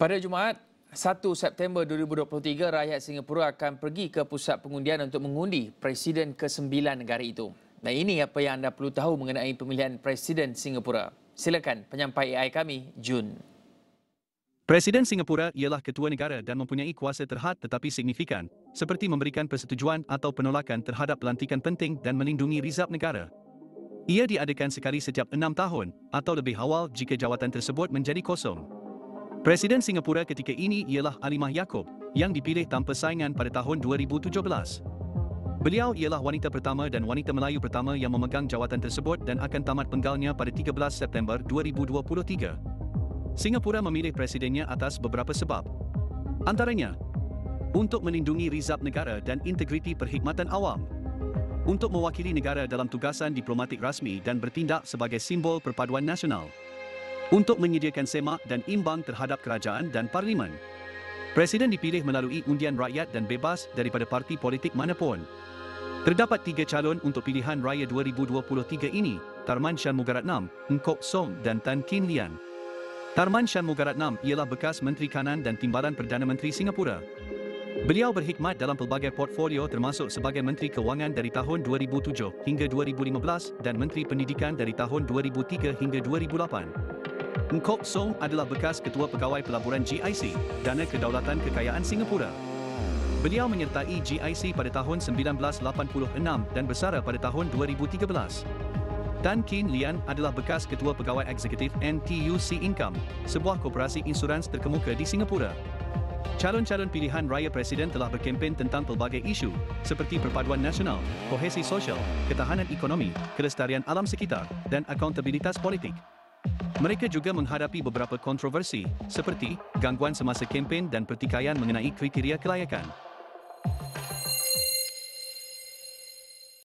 Pada Jumaat, 1 September 2023, rakyat Singapura akan pergi ke pusat pengundian untuk mengundi Presiden ke-9 negara itu. Dan ini apa yang anda perlu tahu mengenai pemilihan Presiden Singapura. Silakan penyampai AI kami, Jun. Presiden Singapura ialah ketua negara dan mempunyai kuasa terhad tetapi signifikan, seperti memberikan persetujuan atau penolakan terhadap pelantikan penting dan melindungi rizab negara. Ia diadakan sekali setiap enam tahun atau lebih awal jika jawatan tersebut menjadi kosong. Presiden Singapura ketika ini ialah Alimah Yaakob yang dipilih tanpa saingan pada tahun 2017. Beliau ialah wanita pertama dan wanita Melayu pertama yang memegang jawatan tersebut dan akan tamat penggalnya pada 13 September 2023. Singapura memilih presidennya atas beberapa sebab. Antaranya, untuk melindungi rizab negara dan integriti perkhidmatan awam, untuk mewakili negara dalam tugasan diplomatik rasmi dan bertindak sebagai simbol perpaduan nasional, untuk menyediakan semak dan imbang terhadap kerajaan dan parlimen. Presiden dipilih melalui undian rakyat dan bebas daripada parti politik manapun. Terdapat tiga calon untuk pilihan raya 2023 ini, Tarman Shanmugaratnam, Nkok Song dan Tan Kin Lian. Tarman Shanmugaratnam ialah bekas Menteri Kanan dan Timbalan Perdana Menteri Singapura. Beliau berkhidmat dalam pelbagai portfolio termasuk sebagai Menteri Kewangan dari tahun 2007 hingga 2015 dan Menteri Pendidikan dari tahun 2003 hingga 2008. Nkok Song adalah bekas Ketua Pegawai Pelaburan GIC, Dana Kedaulatan Kekayaan Singapura. Beliau menyertai GIC pada tahun 1986 dan bersara pada tahun 2013. Tan Kin Lian adalah bekas Ketua Pegawai Eksekutif NTUC Income, sebuah koperasi insurans terkemuka di Singapura. Calon-calon pilihan raya presiden telah berkempen tentang pelbagai isu seperti perpaduan nasional, kohesi sosial, ketahanan ekonomi, kelestarian alam sekitar dan akuntabilitas politik. Mereka juga menghadapi beberapa kontroversi seperti gangguan semasa kempen dan pertikaian mengenai kriteria kelayakan.